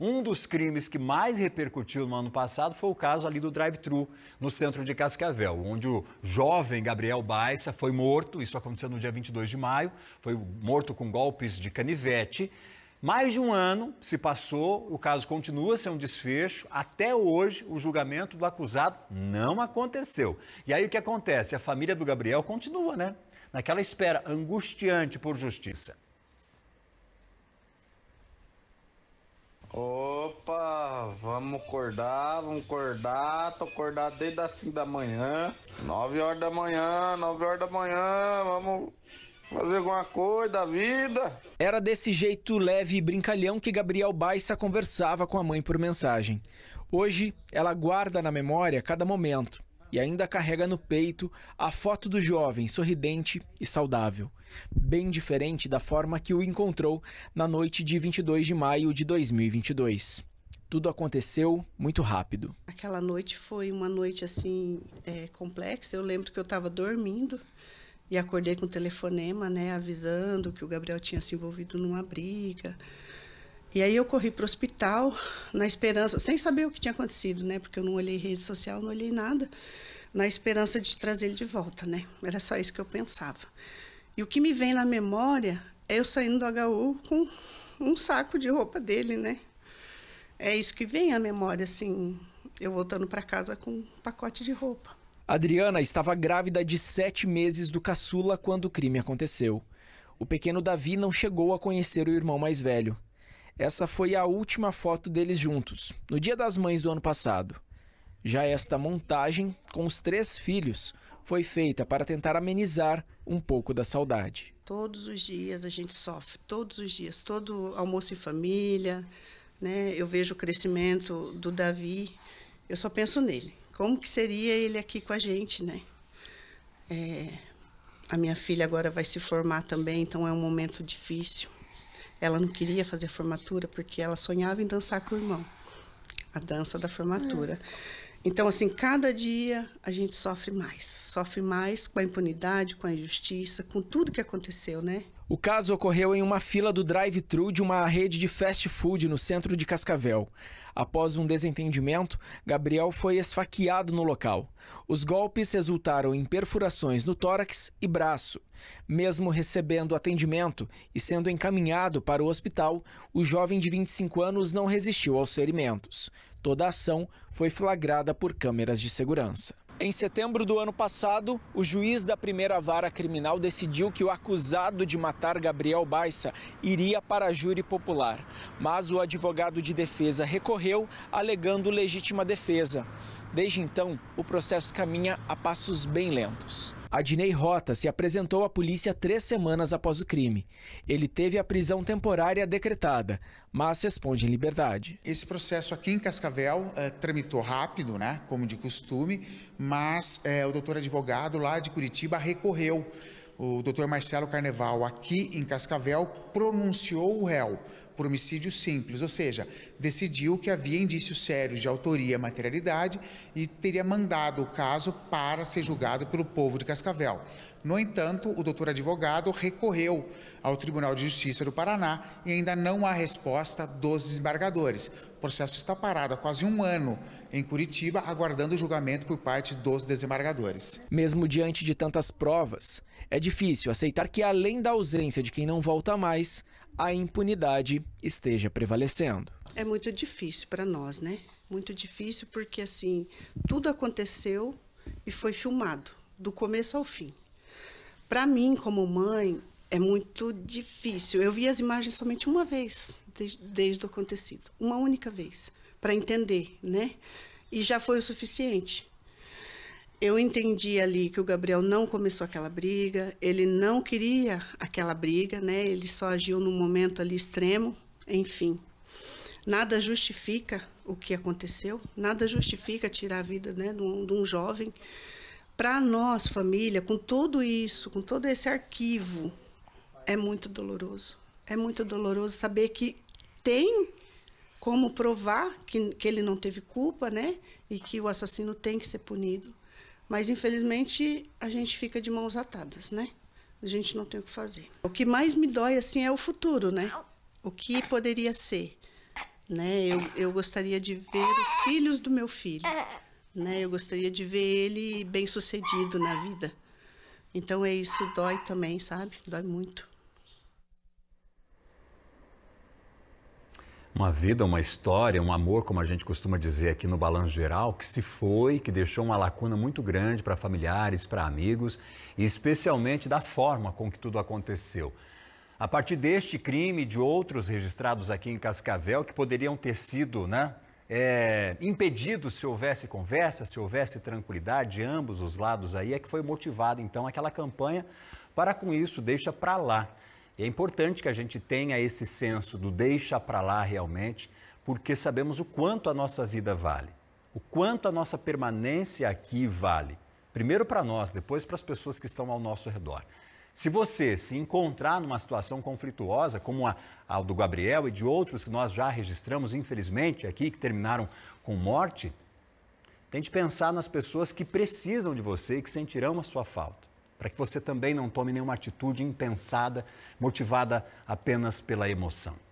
Um dos crimes que mais repercutiu no ano passado foi o caso ali do drive-thru no centro de Cascavel, onde o jovem Gabriel Baissa foi morto, isso aconteceu no dia 22 de maio, foi morto com golpes de canivete. Mais de um ano se passou, o caso continua sem um desfecho. Até hoje, o julgamento do acusado não aconteceu. E aí o que acontece? A família do Gabriel continua, né? Naquela espera angustiante por justiça. Opa, vamos acordar, vamos acordar. Tô acordado desde as 5 da manhã. 9 horas da manhã, 9 horas da manhã, vamos fazer alguma coisa da vida. Era desse jeito leve e brincalhão que Gabriel Baissa conversava com a mãe por mensagem. Hoje, ela guarda na memória cada momento e ainda carrega no peito a foto do jovem sorridente e saudável, bem diferente da forma que o encontrou na noite de 22 de maio de 2022. Tudo aconteceu muito rápido. Aquela noite foi uma noite assim é, complexa. Eu lembro que eu estava dormindo e acordei com um telefonema, né, avisando que o Gabriel tinha se envolvido numa briga. E aí eu corri para o hospital na esperança, sem saber o que tinha acontecido, né? Porque eu não olhei rede social, não olhei nada, na esperança de trazer ele de volta, né? Era só isso que eu pensava. E o que me vem na memória é eu saindo do HU com um saco de roupa dele, né? É isso que vem à memória, assim, eu voltando para casa com um pacote de roupa. Adriana estava grávida de sete meses do caçula quando o crime aconteceu. O pequeno Davi não chegou a conhecer o irmão mais velho. Essa foi a última foto deles juntos, no Dia das Mães do ano passado. Já esta montagem, com os três filhos, foi feita para tentar amenizar um pouco da saudade. Todos os dias a gente sofre, todos os dias, todo almoço em família, né? Eu vejo o crescimento do Davi, eu só penso nele. Como que seria ele aqui com a gente, né? É, a minha filha agora vai se formar também, então é um momento difícil. Ela não queria fazer formatura porque ela sonhava em dançar com o irmão. A dança da formatura. Então, assim, cada dia a gente sofre mais. Sofre mais com a impunidade, com a injustiça, com tudo que aconteceu, né? O caso ocorreu em uma fila do drive-thru de uma rede de fast food no centro de Cascavel. Após um desentendimento, Gabriel foi esfaqueado no local. Os golpes resultaram em perfurações no tórax e braço. Mesmo recebendo atendimento e sendo encaminhado para o hospital, o jovem de 25 anos não resistiu aos ferimentos. Toda a ação foi flagrada por câmeras de segurança. Em setembro do ano passado, o juiz da primeira vara criminal decidiu que o acusado de matar Gabriel Baissa iria para a júri popular, mas o advogado de defesa recorreu, alegando legítima defesa. Desde então, o processo caminha a passos bem lentos. Adnei Rota se apresentou à polícia três semanas após o crime. Ele teve a prisão temporária decretada, mas responde em liberdade. Esse processo aqui em Cascavel eh, tramitou rápido, né, como de costume, mas eh, o doutor advogado lá de Curitiba recorreu. O doutor Marcelo Carneval, aqui em Cascavel, pronunciou o réu por homicídio simples, ou seja, decidiu que havia indícios sérios de autoria e materialidade e teria mandado o caso para ser julgado pelo povo de Cascavel. No entanto, o doutor advogado recorreu ao Tribunal de Justiça do Paraná e ainda não há resposta dos desembargadores. O processo está parado há quase um ano em Curitiba, aguardando o julgamento por parte dos desembargadores. Mesmo diante de tantas provas, é difícil aceitar que, além da ausência de quem não volta mais, a impunidade esteja prevalecendo. É muito difícil para nós, né? Muito difícil porque assim, tudo aconteceu e foi filmado, do começo ao fim. Para mim, como mãe, é muito difícil. Eu vi as imagens somente uma vez desde, desde o acontecido, uma única vez, para entender, né? E já foi o suficiente. Eu entendi ali que o Gabriel não começou aquela briga, ele não queria aquela briga, né? Ele só agiu num momento ali extremo, enfim. Nada justifica o que aconteceu, nada justifica tirar a vida né, de, um, de um jovem. Para nós, família, com tudo isso, com todo esse arquivo, é muito doloroso. É muito doloroso saber que tem como provar que, que ele não teve culpa, né? E que o assassino tem que ser punido. Mas infelizmente a gente fica de mãos atadas, né? A gente não tem o que fazer. O que mais me dói assim é o futuro, né? O que poderia ser. né? Eu, eu gostaria de ver os filhos do meu filho, né? Eu gostaria de ver ele bem sucedido na vida. Então é isso, dói também, sabe? Dói muito. Uma vida, uma história, um amor, como a gente costuma dizer aqui no Balanço Geral, que se foi, que deixou uma lacuna muito grande para familiares, para amigos e especialmente da forma com que tudo aconteceu. A partir deste crime e de outros registrados aqui em Cascavel, que poderiam ter sido né, é, impedidos se houvesse conversa, se houvesse tranquilidade de ambos os lados aí, é que foi motivada então aquela campanha para com isso, deixa para lá. E é importante que a gente tenha esse senso do deixa para lá realmente, porque sabemos o quanto a nossa vida vale, o quanto a nossa permanência aqui vale. Primeiro para nós, depois para as pessoas que estão ao nosso redor. Se você se encontrar numa situação conflituosa, como a, a do Gabriel e de outros que nós já registramos, infelizmente, aqui, que terminaram com morte, tente pensar nas pessoas que precisam de você e que sentirão a sua falta para que você também não tome nenhuma atitude impensada, motivada apenas pela emoção.